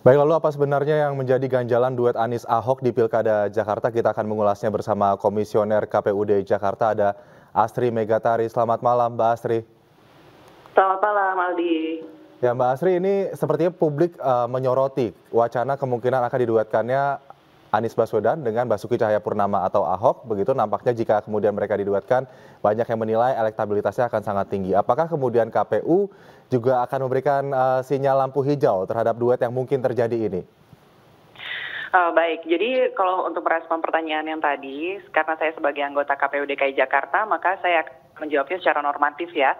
Baik, lalu apa sebenarnya yang menjadi ganjalan duet Anies Ahok di Pilkada Jakarta? Kita akan mengulasnya bersama Komisioner KPUD Jakarta, ada Astri Megatari. Selamat malam, Mbak Astri. Selamat malam, Aldi. Ya, Mbak Astri, ini sepertinya publik uh, menyoroti wacana kemungkinan akan diduetkannya Anies Baswedan dengan Basuki Cahayapurnama atau Ahok. Begitu nampaknya jika kemudian mereka diduetkan, banyak yang menilai elektabilitasnya akan sangat tinggi. Apakah kemudian KPU juga akan memberikan uh, sinyal lampu hijau terhadap duet yang mungkin terjadi ini? Uh, baik, jadi kalau untuk merespon pertanyaan yang tadi, karena saya sebagai anggota KPU DKI Jakarta, maka saya menjawabnya secara normatif ya.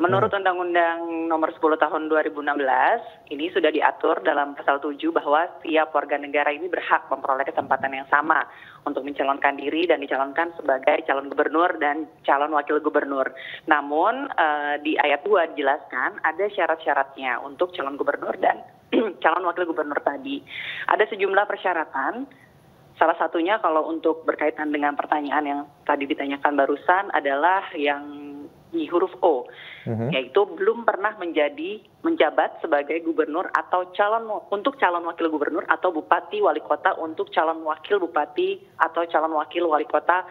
Menurut. Undang-Undang Nomor 10 Tahun 2016, ini sudah diatur dalam pasal 7 bahwa setiap warga negara ini berhak memperoleh kesempatan yang sama untuk mencalonkan diri dan dicalonkan sebagai calon gubernur dan calon wakil gubernur. Namun uh, di ayat 2 dijelaskan ada syarat-syaratnya untuk calon gubernur dan calon wakil gubernur tadi. Ada sejumlah persyaratan Salah satunya kalau untuk berkaitan dengan pertanyaan yang tadi ditanyakan barusan adalah yang di huruf O, mm-hmm. yaitu belum pernah menjadi menjabat sebagai gubernur atau calon untuk calon wakil gubernur atau bupati wali kota untuk calon wakil bupati atau calon wakil wali kota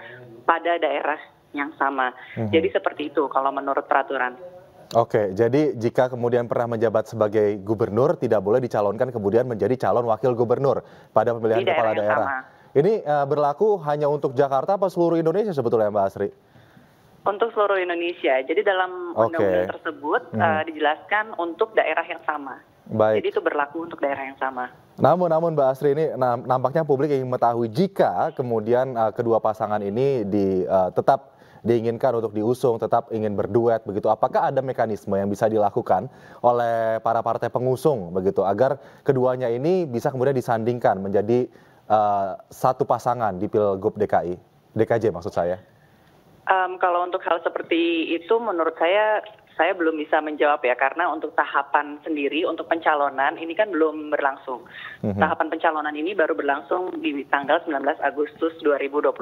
pada daerah yang sama. Mm-hmm. Jadi seperti itu kalau menurut peraturan. Oke, jadi jika kemudian pernah menjabat sebagai gubernur, tidak boleh dicalonkan kemudian menjadi calon wakil gubernur pada pemilihan Di kepala daerah. daerah. Ini uh, berlaku hanya untuk Jakarta apa seluruh Indonesia sebetulnya Mbak Asri? Untuk seluruh Indonesia. Jadi dalam undang-undang okay. tersebut hmm. uh, dijelaskan untuk daerah yang sama. Baik. Jadi itu berlaku untuk daerah yang sama. Namun, namun Mbak Astri ini nampaknya publik ingin mengetahui jika kemudian uh, kedua pasangan ini di, uh, tetap diinginkan untuk diusung, tetap ingin berduet begitu. Apakah ada mekanisme yang bisa dilakukan oleh para partai pengusung begitu agar keduanya ini bisa kemudian disandingkan menjadi uh, satu pasangan di Pilgub DKI, DKJ maksud saya? Um, kalau untuk hal seperti itu, menurut saya saya belum bisa menjawab ya karena untuk tahapan sendiri untuk pencalonan ini kan belum berlangsung. Mm-hmm. Tahapan pencalonan ini baru berlangsung di tanggal 19 Agustus 2024.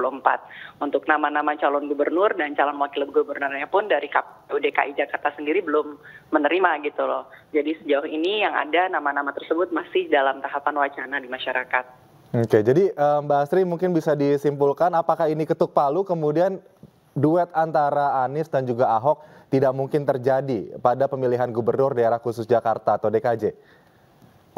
Untuk nama-nama calon gubernur dan calon wakil gubernurnya pun dari KPU DKI Jakarta sendiri belum menerima gitu loh. Jadi sejauh ini yang ada nama-nama tersebut masih dalam tahapan wacana di masyarakat. Oke, jadi Mbak Astri mungkin bisa disimpulkan apakah ini ketuk palu kemudian duet antara Anies dan juga Ahok tidak mungkin terjadi pada pemilihan gubernur daerah khusus Jakarta atau DKJ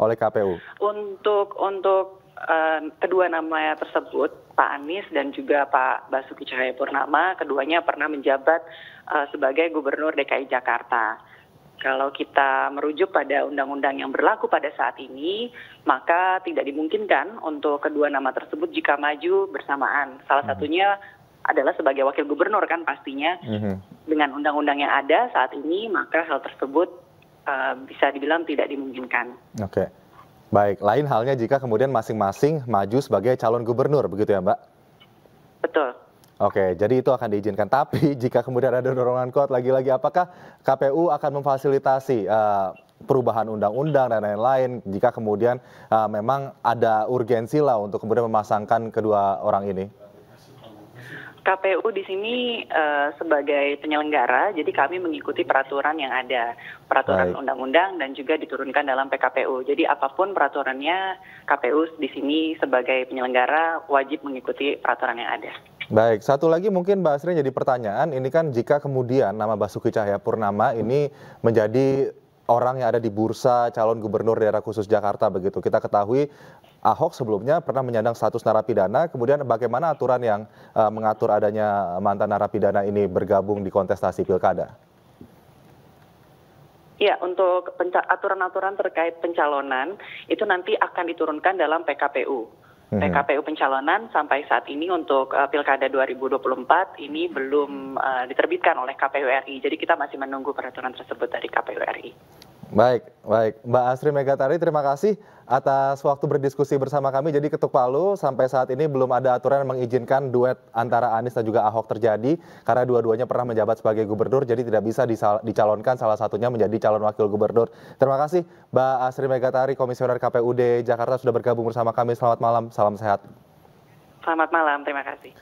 oleh KPU? Untuk untuk uh, kedua nama tersebut, Pak Anies dan juga Pak Basuki Cahayapurnama, keduanya pernah menjabat uh, sebagai gubernur DKI Jakarta. Kalau kita merujuk pada undang-undang yang berlaku pada saat ini, maka tidak dimungkinkan untuk kedua nama tersebut jika maju bersamaan. Salah hmm. satunya adalah sebagai wakil gubernur kan pastinya mm-hmm. dengan undang-undang yang ada saat ini maka hal tersebut uh, bisa dibilang tidak dimungkinkan. Oke. Okay. Baik, lain halnya jika kemudian masing-masing maju sebagai calon gubernur begitu ya, Mbak? Betul. Oke, jadi itu akan diizinkan. Tapi jika kemudian ada dorongan kuat lagi-lagi, apakah KPU akan memfasilitasi uh, perubahan undang-undang dan lain-lain jika kemudian uh, memang ada urgensi lah untuk kemudian memasangkan kedua orang ini? KPU di sini uh, sebagai penyelenggara, jadi kami mengikuti peraturan yang ada, peraturan undang-undang dan juga diturunkan dalam PKPU. Jadi apa pun peraturannya, KPU di sini sebagai penyelenggara wajib mengikuti peraturan yang ada. Baik, satu lagi mungkin Mbak Asri jadi pertanyaan, ini kan jika kemudian nama Basuki Cahayapurnama ini menjadi orang yang ada di bursa calon gubernur daerah khusus Jakarta begitu. Kita ketahui Ahok sebelumnya pernah menyandang status narapidana, kemudian bagaimana aturan yang uh, mengatur adanya mantan narapidana ini bergabung di kontestasi pilkada? Ya, untuk aturan-aturan terkait pencalonan itu nanti akan diturunkan dalam PKPU. Hmm. PKPU pencalonan sampai saat ini untuk uh, Pilkada 2024 ini belum uh, diterbitkan oleh KPU RI. Jadi kita masih menunggu peraturan tersebut dari KPU RI. Baik, baik. Mbak Asri Megatari, terima kasih atas waktu berdiskusi bersama kami. Jadi ketuk palu sampai saat ini belum ada aturan yang mengizinkan duet antara Anies dan juga Ahok terjadi karena dua-duanya pernah menjabat sebagai gubernur, jadi tidak bisa dicalonkan salah satunya menjadi calon wakil gubernur. Terima kasih Mbak Asri Megatari, Komisioner KPUD Jakarta sudah bergabung bersama kami. Selamat malam, salam sehat. Selamat malam, terima kasih.